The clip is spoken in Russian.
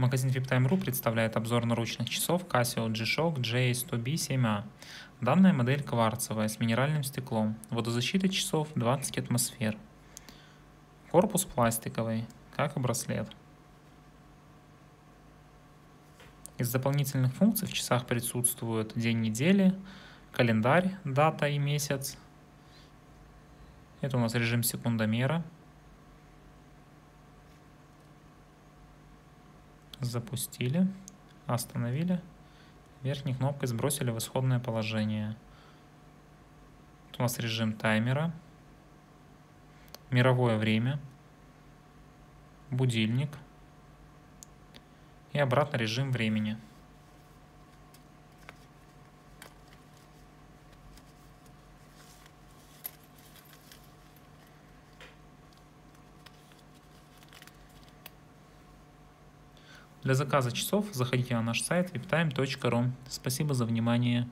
Магазин VIPTime.ru представляет обзор наручных часов Casio G-Shock J100B7A. Данная модель кварцевая с минеральным стеклом. Водозащита часов 20 атмосфер. Корпус пластиковый, как и браслет. Из дополнительных функций в часах присутствуют день недели, календарь, дата и месяц. Это у нас режим секундомера. Запустили, остановили, верхней кнопкой сбросили в исходное положение. Тут у нас режим таймера, мировое время, будильник и обратно режим времени. Для заказа часов заходите на наш сайт viptime.ru. Спасибо за внимание.